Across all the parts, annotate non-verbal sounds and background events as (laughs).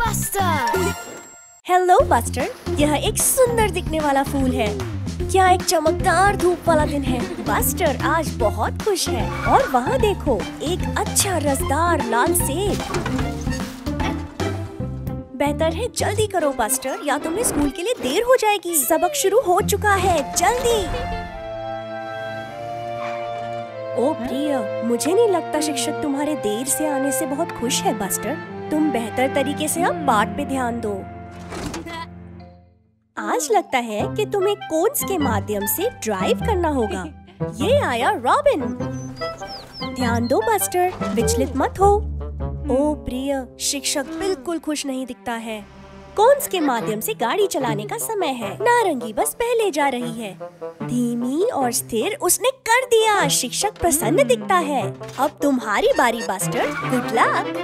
Buster hello buster यह एक सुंदर दिखने वाला फूल है। क्या एक चमकदार धूप वाला दिन है? बस्टर आज बहुत खुश है। और वहाँ देखो, एक अच्छा रसदार लाल सेब। बेहतर है, जल्दी करो बस्टर या तुम्हें स्कूल के लिए देर हो जाएगी। सबक शुरू हो चुका है, जल्दी! ओ प्रिय, मुझे नहीं लगता शिक्षक तुम्हारे देर से आने से बहुत खुश है, बस्टर। तुम बेहतर तरीके से अब पाठ पे ध्यान दो। आज लगता है कि तुम्हें कोन्स के माध्यम से ड्राइव करना होगा। ये आया रॉबिन ध्यान दो, बस्टर, विचलित मत हो। ओ प्रिय, शिक्षक बिल्कुल खुश नहीं दिखता है। कोन्स के माध्यम से गाड़ी चलाने का समय है। नारंगी बस पहले जा रही है। धीमी और स्थिर उसने कर दिया। शिक्षक प्रसन्न दिखता है। अब तुम्हारी बारी, बास्टर। गुड लक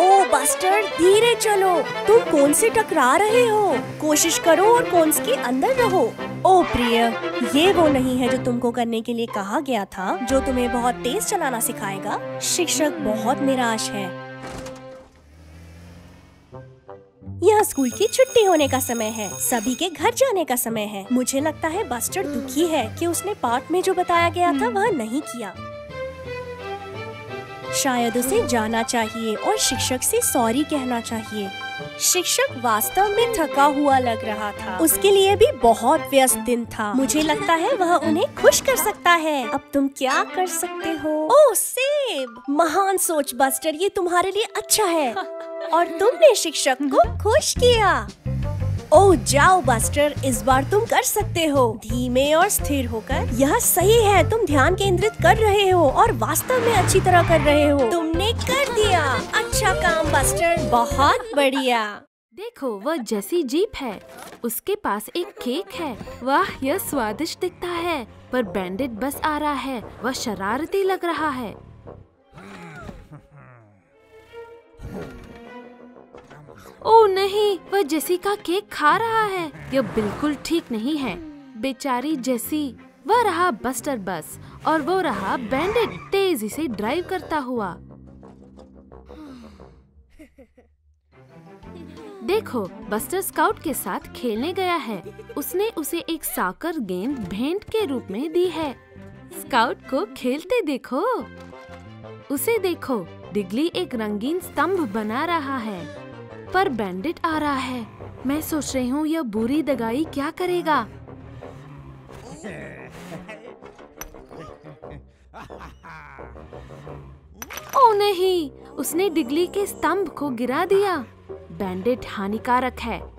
ओ, बस्टर, धीरे चलो। तुम कौन से टकरा रहे हो? कोशिश करो और कौन के अंदर रहो। ओ, प्रिय, ये वो नहीं है जो तुमको करने के लिए कहा गया था, जो तुम्हें बहुत तेज चलाना सिखाएगा? शिक्षक बहुत निराश है। यह स्कूल की छुट्टी होने का समय है। सभी के घर जाने का समय है। मुझे लगता है बस्टर दुखी है कि उसने पार्ट में जो बताया गया था वह नहीं किया। शायद उसे जाना चाहिए और शिक्षक से सॉरी कहना चाहिए। शिक्षक वास्तव में थका हुआ लग रहा था। उसके लिए भी बहुत व्यस्त दिन था। मुझे लगता है वह उन्हें खुश कर सकता है। अब तुम क्या कर सकते हो? ओ सेब! महान सोच बस्टर ये तुम्हारे लिए अच्छा है। (laughs) और तुमने शिक्षक को खुश किया। ओह, जाओ, बस्टर, इस बार तुम कर सकते हो। धीमे और स्थिर होकर, यह सही है, तुम ध्यान केंद्रित कर रहे हो और वास्तव में अच्छी तरह कर रहे हो। तुमने कर दिया। अच्छा काम, बस्टर। बहुत बढ़िया। देखो, वह जैसी जीप है, उसके पास एक केक है। वाह, यह स्वादिष्ट दिखता है, पर बैंडेड बस आ रहा है, वह शरारती लग रहा है। ओ नहीं, वह जेसी का केक खा रहा है। यह बिल्कुल ठीक नहीं है। बेचारी जेसी, वह रहा बस्टर बस और वो रहा बैंडेड तेज़ी से ड्राइव करता हुआ। देखो, बस्टर स्काउट के साथ खेलने गया है। उसने उसे एक साकर गेंद भेंट के रूप में दी है। स्काउट को खेलते देखो। उसे देखो, डिगली एक रंगीन स्तंभ बना रहा है। पर बैंडिट आ रहा है। मैं सोच रही हूँ, यह बुरी दगाई क्या करेगा? (laughs) ओ नहीं, उसने डिगली के स्तंभ को गिरा दिया। बैंडेड हानिकारक है।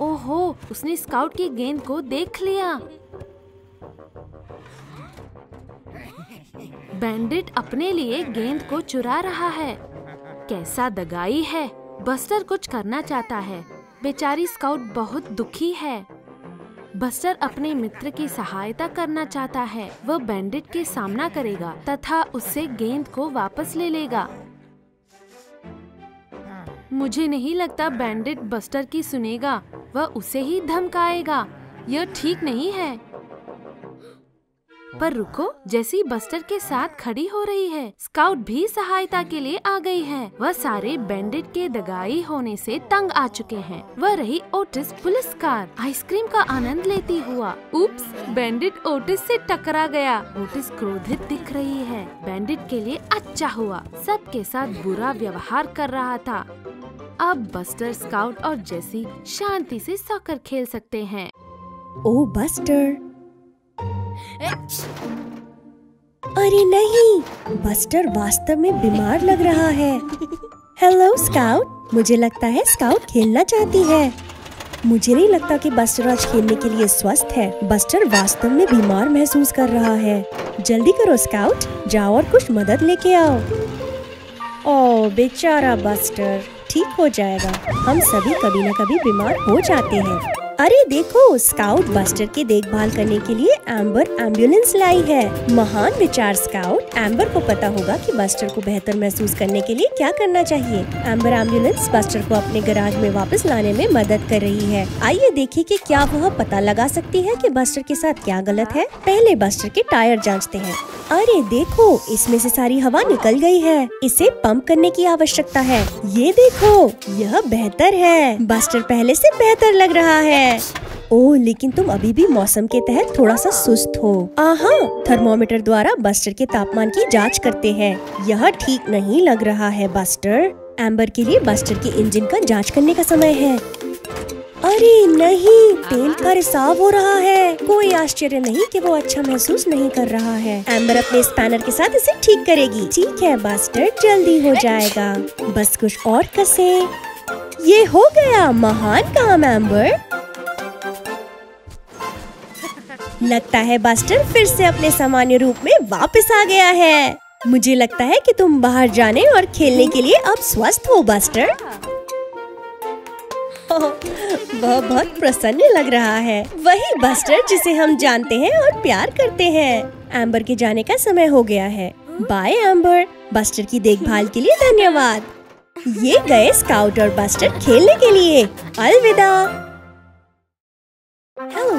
ओहो, उसने स्काउट की गेंद को देख लिया। बैंडेड अपने लिए गेंद को चुरा रहा है। कैसा दगाई है। बस्टर कुछ करना चाहता है। बेचारी स्काउट बहुत दुखी है। बस्टर अपने मित्र की सहायता करना चाहता है। वह बैंडिट के सामना करेगा तथा उससे गेंद को वापस ले लेगा। मुझे नहीं लगता बैंडिट बस्टर की सुनेगा। वह उसे ही धमकाएगा। यह ठीक नहीं है। पर रुको, जैसी बस्टर के साथ खड़ी हो रही है। स्काउट भी सहायता के लिए आ गई है। वह सारे बैंडेड के दगाई होने से तंग आ चुके हैं। वह रही ओटिस पुलिस कार। आइसक्रीम का आनंद लेती हुआ। उप्स बैंडेड ओटिस से टकरा गया। ओटिस क्रोधित दिख रही है। बैंडेड के लिए अच्छा हुआ। सबके साथ बुरा व्यवहार कर रहा था। अब बस्टर, स्काउट और जेसी शांति से सॉकर खेल सकते हैं। ओ बस्टर अरे नहीं, बस्टर वास्तव में बीमार लग रहा है। हेलो स्काउट मुझे लगता है स्काउट खेलना चाहती है। मुझे नहीं लगता कि बस्टर आज खेलने के लिए स्वस्थ है। बस्टर वास्तव में बीमार महसूस कर रहा है। जल्दी करो स्काउट जाओ और कुछ मदद लेके आओ। ओ, बेचारा बस्टर। ठीक हो जाएगा। हम सभी कभी न कभी बीमार हो जाते हैं। अरे देखो स्काउट बस्टर की देखभाल करने के लिए एम्बर एंबुलेंस लाई है। महान विचार स्काउट एम्बर को पता होगा कि बस्टर को बेहतर महसूस करने के लिए क्या करना चाहिए। एम्बर एंबुलेंस बस्टर को अपने गराज में वापस लाने में मदद कर रही है। आइए देखिए कि क्या वह पता लगा सकती है कि बस्टर के साथ क्या गलत है। पहले बस्टर के टायर जाँचते हैं। अरे देखो, इसमें से सारी हवा निकल गई है। इसे पंप करने की आवश्यकता है। ये देखो, यह बेहतर है। बस्टर पहले से बेहतर लग रहा है। ओह, लेकिन तुम अभी भी मौसम के तहत थोड़ा सा सुस्त हो। आहा, थर्मोमीटर द्वारा बस्टर के तापमान की जाँच करते हैं। यह ठीक नहीं लग रहा है, बस्टर। एम्बर के लिए बस्टर के इंजन का जाँच करने का समय है। अरे नहीं, तेल का रिसाव हो रहा है। कोई आश्चर्य नहीं कि वो अच्छा महसूस नहीं कर रहा है। एम्बर अपने स्पैनर के साथ इसे ठीक करेगी। ठीक है, बस्टर, जल्दी हो जाएगा। बस कुछ और कसे। ये हो गया महान काम, एम्बर। लगता है बस्टर फिर से अपने सामान्य रूप में वापस आ गया है। मुझे लगता है कि तुम बाहर जाने और खेलने के लिए अब स्वस्थ हो, बस्टर। वह बहुत प्रसन्न लग रहा है। वही बस्टर जिसे हम जानते हैं और प्यार करते हैं। एम्बर के जाने का समय हो गया है। Bye, amber. बस्टर की देखभाल के लिए धन्यवाद। ये गए स्काउट और बस्टर खेलने के लिए। अलविदा।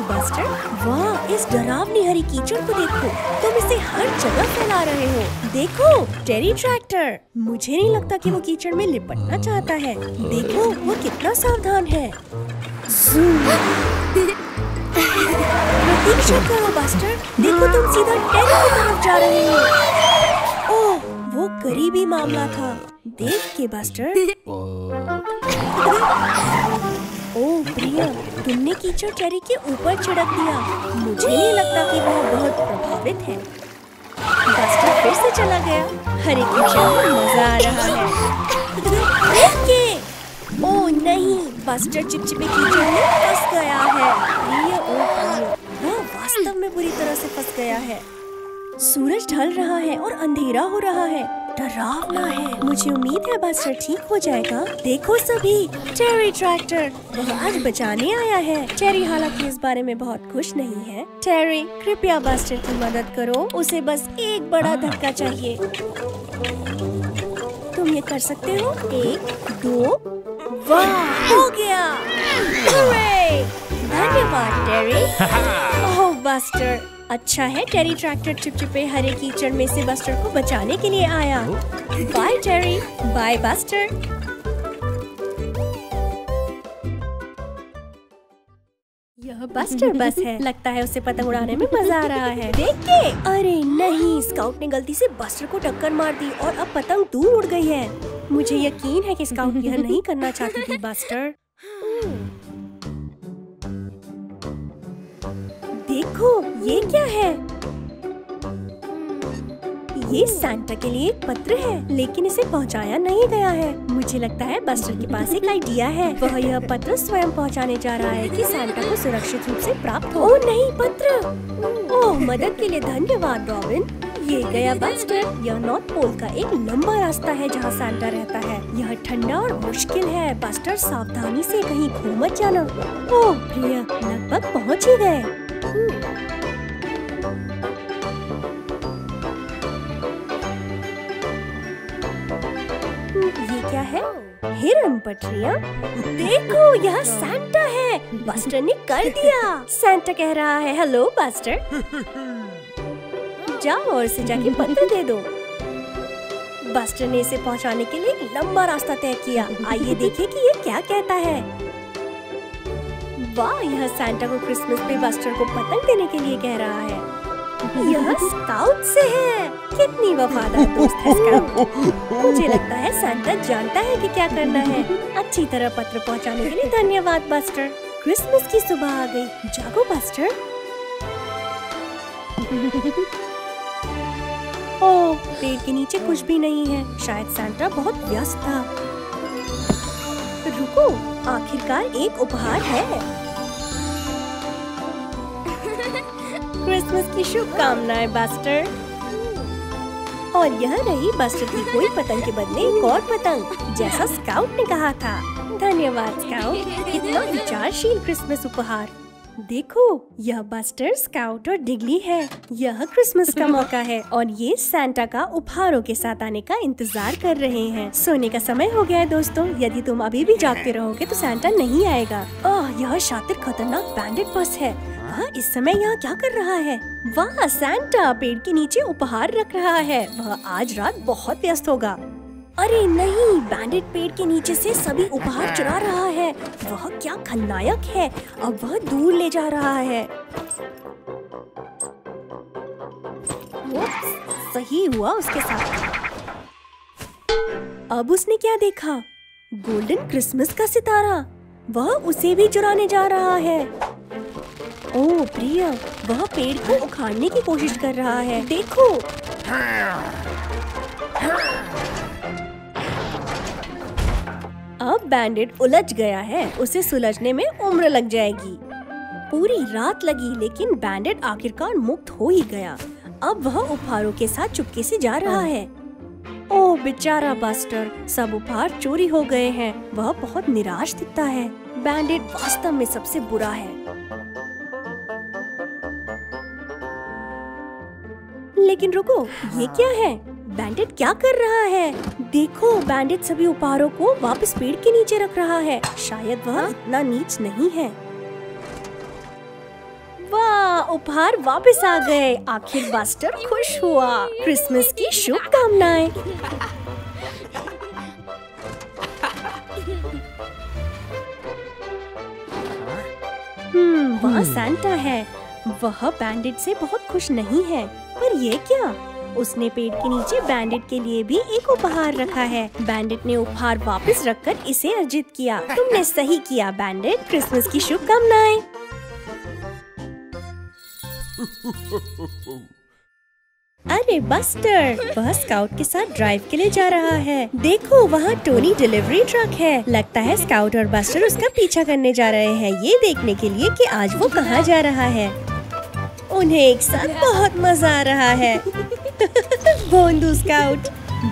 बस्टर वाह इस डरावनी हरी कीचड़ को देखो। तुम इसे हर जगह फैला रहे हो। देखो टेरी ट्रैक्टर। मुझे नहीं लगता कि वो कीचड़ में लिपटना चाहता है। देखो वो कितना सावधान है। प्रतीक्षा करो बस्टर देखो तुम सीधा टेरी की तरफ़ जा रहे हो। ओह वो करीबी मामला था। देख के बस्टर ओह। प्रिया तुमने कीचड़ चेरी के ऊपर छिड़क दिया। मुझे नहीं लगता कि वह बहुत प्रभावित है। डस्टर फिर से चला गया। हरे कीचड़ को मज़ा आ रहा है। ओह नहीं। बस्टर चिपचिपे कीचड़ में फंस गया है। ये ओ वो वह वास्तव में बुरी तरह से फंस गया है। सूरज ढल रहा है और अंधेरा हो रहा है। डरावना है। मुझे उम्मीद है बस्टर ठीक हो जाएगा। देखो सभी टेरी ट्रैक्टर। वह आज बचाने आया है। टेरी हालाँकि इस बारे में बहुत खुश नहीं है। टेरी कृपया बस्टर की मदद करो। उसे बस एक बड़ा धक्का चाहिए। तुम ये कर सकते हो? एक दो वाह! हो गया! धन्यवाद टेरी। (laughs) ओह बस्टर। अच्छा है टेरी ट्रैक्टर चिपचिपे हरे कीचड़ में से बस्टर को बचाने के लिए आया। बाय टेरी बाय बस्टर यह बस्टर बस है। लगता है उसे पतंग उड़ाने में मज़ा आ रहा है। देख के। अरे नहीं स्काउट ने गलती से बस्टर को टक्कर मार दी और अब पतंग दूर उड़ गई है। मुझे यकीन है कि स्काउट यह नहीं करना चाहती थी बस्टर देखो ये क्या है? ये सांता के लिए एक पत्र है, लेकिन इसे पहुँचाया नहीं गया है। मुझे लगता है बस्टर के पास एक आइडिया है। वह यह पत्र स्वयं पहुँचाने जा रहा है कि सांता को सुरक्षित रूप से प्राप्त हो। ओह, नहीं, पत्र! ओह, मदद के लिए धन्यवाद, रॉबिन। ये गया बस्टर यह नॉर्थ पोल का एक लंबा रास्ता है जहाँ सांता रहता है। यह ठंडा और मुश्किल है बस्टर सावधानी से कहीं खो मत जाना। ओह, प्रिय, लगभग पहुँच ही गए। ये क्या है? हिरन पटरिया? देखो, यह सांता है। बस्टर ने कर दिया। सांता कह रहा है हेलो बस्टर जाओ और इसे जाके पत्र दे दो। बस्टर ने इसे पहुँचाने के लिए लंबा रास्ता तय किया। आइए देखिए कि ये क्या कहता है। वाह, यह सांता को क्रिसमस पे बस्टर को पतंग देने के लिए कह रहा है। यह स्काउट से है। कितनी वफादार दोस्त है स्काउट मुझे लगता है सांता जानता है कि क्या करना है। अच्छी तरह पत्र पहुँचाने के लिए धन्यवाद बस्टर क्रिसमस की सुबह आ गई। जागो बस्टर ओह पेड़ के नीचे कुछ भी नहीं है। शायद सांता बहुत व्यस्त था। रुको, आखिरकार एक उपहार है। क्रिसमस की शुभकामनाएँ बस्टर। और यह रही बस्टर की कोई पतंग के बदले एक और पतंग जैसा स्काउट ने कहा था। धन्यवाद स्काउट। कितना विचारशील क्रिसमस उपहार। देखो यह बस्टर स्काउट और डिगली है। यह क्रिसमस का (laughs) मौका है और ये सैंटा का उपहारों के साथ आने का इंतज़ार कर रहे हैं। सोने का समय हो गया है दोस्तों। यदि तुम अभी भी जागते रहोगे तो सैंटा नहीं आएगा। ओह यह शातिर खतरनाक बैंडेड बस है। वह इस समय यहाँ क्या कर रहा है? वाह सैंटा पेड़ के नीचे उपहार रख रहा है। वह आज रात बहुत व्यस्त होगा। अरे नहीं बैंडेड पेड़ के नीचे से सभी उपहार चुरा रहा है। वह क्या खलनायक है? अब वह दूर ले जा रहा है। सही हुआ उसके साथ। अब उसने क्या देखा? गोल्डन क्रिसमस का सितारा। वह उसे भी चुराने जा रहा है। ओह प्रिया, वह पेड़ को उखाड़ने की कोशिश कर रहा है। देखो। अब बैंडेड उलझ गया है। उसे सुलझने में उम्र लग जाएगी। पूरी रात लगी, लेकिन बैंडेड आखिरकार मुक्त हो ही गया। अब वह उपहारों के साथ चुपके से जा रहा है। ओह बेचारा बस्टर सब उपहार चोरी हो गए हैं। वह बहुत निराश दिखता है। बैंडेड वास्तव में सबसे बुरा है। लेकिन रुको ये क्या है? बैंडेड क्या कर रहा है? देखो बैंडेड सभी उपहारों को वापस पेड़ के नीचे रख रहा है। शायद वह इतना नीच नहीं है। वाह उपहार वापस आ गए। आखिर बस्टर खुश हुआ। क्रिसमस की शुभकामनाएँ। हम्म वहाँ सैंटा है। वह बैंडेड से बहुत खुश नहीं है। पर ये क्या? उसने पेड़ के नीचे बैंडेड के लिए भी एक उपहार रखा है। बैंडेड ने उपहार वापस रखकर इसे अर्जित किया। तुमने सही किया बैंडेड क्रिसमस की शुभकामनाएँ। अरे बस्टर वह स्काउट के साथ ड्राइव के लिए जा रहा है। देखो, वहाँ टोनी डिलीवरी ट्रक है। लगता है स्काउट और बस्टर उसका पीछा करने जा रहे हैं। ये देखने के लिए कि आज वो कहाँ जा रहा है। उन्हें एक साथ बहुत मज़ा आ रहा है। (laughs) भोंदू स्काउट।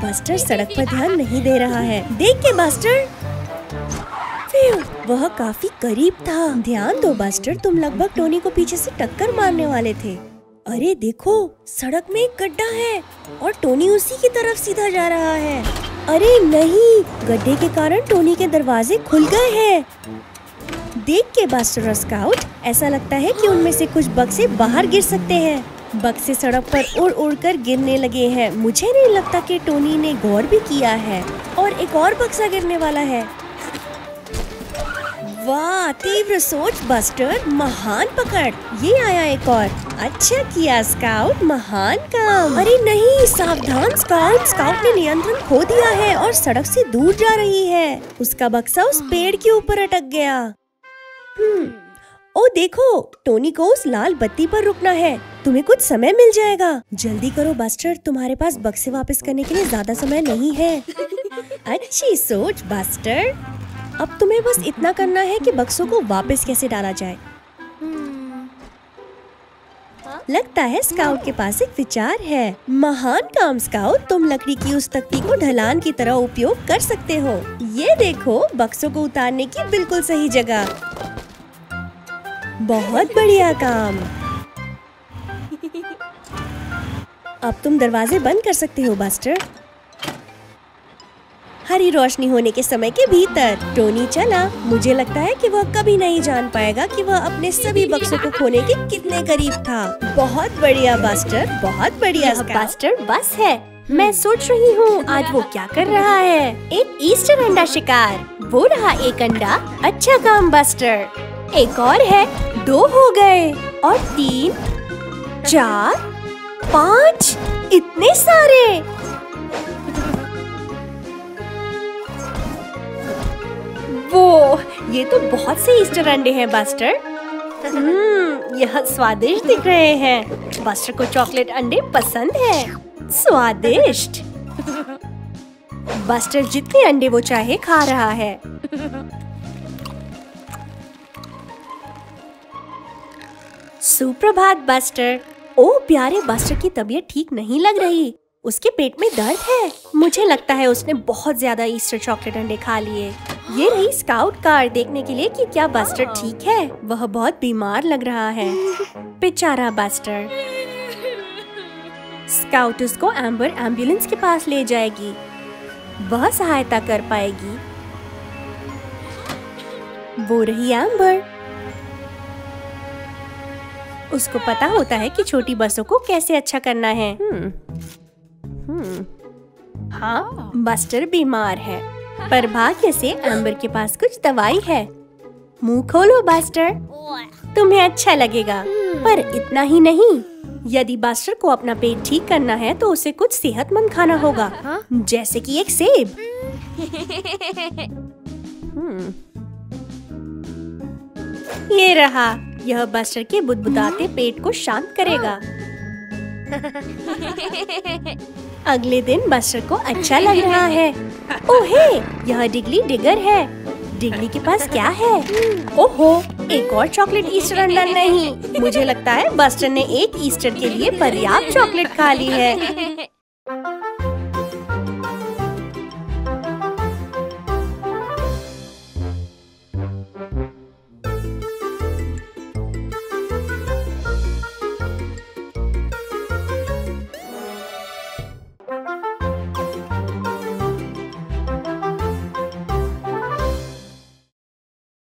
बस्टर सड़क पर ध्यान नहीं दे रहा है। देख के बस्टर। वह काफ़ी करीब था। ध्यान दो बस्टर, तुम लगभग टोनी को पीछे से टक्कर मारने वाले थे। अरे देखो, सड़क में एक गड्ढा है और टोनी उसी की तरफ़ सीधा जा रहा है। अरे नहीं, गड्ढे के कारण टोनी के दरवाजे खुल गए हैं। देख के बस्टर स्काउट, ऐसा लगता है कि उनमें से कुछ बक्से बाहर गिर सकते हैं। बक्से सड़क पर उड़ उड़ कर गिरने लगे हैं। मुझे नहीं लगता कि टोनी ने गौर भी किया है। और एक और बक्सा गिरने वाला है। वाह, तीव्र सोच, बस्टर, महान पकड़। ये आया एक और। अच्छा किया, स्काउट, महान काम। अरे नहीं, सावधान, स्काउट। स्काउट ने नियंत्रण खो दिया है और सड़क से दूर जा रही है। उसका बक्सा उस पेड़ के ऊपर अटक गया। ओ, देखो, टोनी को उस लाल बत्ती पर रुकना है। तुम्हें कुछ समय मिल जाएगा। जल्दी करो, बस्टर। तुम्हारे पास बक्से वापस करने के लिए ज़्यादा समय नहीं है। अच्छी सोच, बस्टर। अब तुम्हें बस इतना करना है कि बक्सों को वापस कैसे डाला जाए। लगता है स्काउट के पास एक विचार है। महान काम स्काउट, तुम लकड़ी की उस तख्ती को ढलान की तरह उपयोग कर सकते हो। ये देखो, बक्सों को उतारने की बिल्कुल सही जगह। बहुत बढ़िया काम। अब तुम दरवाजे बंद कर सकते हो बास्टर। हरी रोशनी होने के समय के भीतर टोनी चला। मुझे लगता है कि वह कभी नहीं जान पाएगा कि वह अपने सभी बक्सों को खोने के कितने करीब था। बहुत बढ़िया बास्टर बहुत बढ़िया बास्टर बस है। मैं सोच रही हूँ आज वो क्या कर रहा है? एक ईस्टर अंडा शिकार। वो रहा एक अंडा। अच्छा काम बस्टर। एक और है दो हो गए और तीन, चार, पाँच, इतने सारे। वो, ये तो बहुत से ईस्टर अंडे हैं बस्टर हम्म यह स्वादिष्ट दिख रहे हैं। बस्टर को चॉकलेट अंडे पसंद है। स्वादिष्ट। बस्टर जितने अंडे वो चाहे खा रहा है। सुप्रभात बस्टर। ओ प्यारे बस्टर की तबीयत ठीक नहीं लग रही। उसके पेट में दर्द है। मुझे लगता है उसने बहुत ज़्यादा ईस्टर चॉकलेट अंडे खा लिए। ये रही स्काउट कार देखने के लिए कि क्या बस्टर ठीक है। वह बहुत बीमार लग रहा है। बेचारा बस्टर। स्काउट उसको एम्बर एंबुलेंस के पास ले जाएगी। वह सहायता कर पाएगी। वो रही एम्बर। उसको पता होता है कि छोटी बसों को कैसे अच्छा करना है। हाँ बस्टर बीमार है पर भाग्य से एम्बर के पास कुछ दवाई है। मुँह खोलो बस्टर। तुम्हें अच्छा लगेगा पर इतना ही नहीं। यदि बस्टर को अपना पेट ठीक करना है तो उसे कुछ सेहतमंद खाना होगा जैसे कि एक सेब। (laughs) ये रहा। यह बस्टर के बुदबुदाते पेट को शांत करेगा। (laughs) अगले दिन बस्टर को अच्छा लग रहा है। ओहे यह डिगली डिगर है। डिगली के पास क्या है? ओहो एक और चॉकलेट ईस्टर अंडा नहीं। मुझे लगता है बस्टर ने एक ईस्टर के लिए पर्याप्त चॉकलेट खा ली है।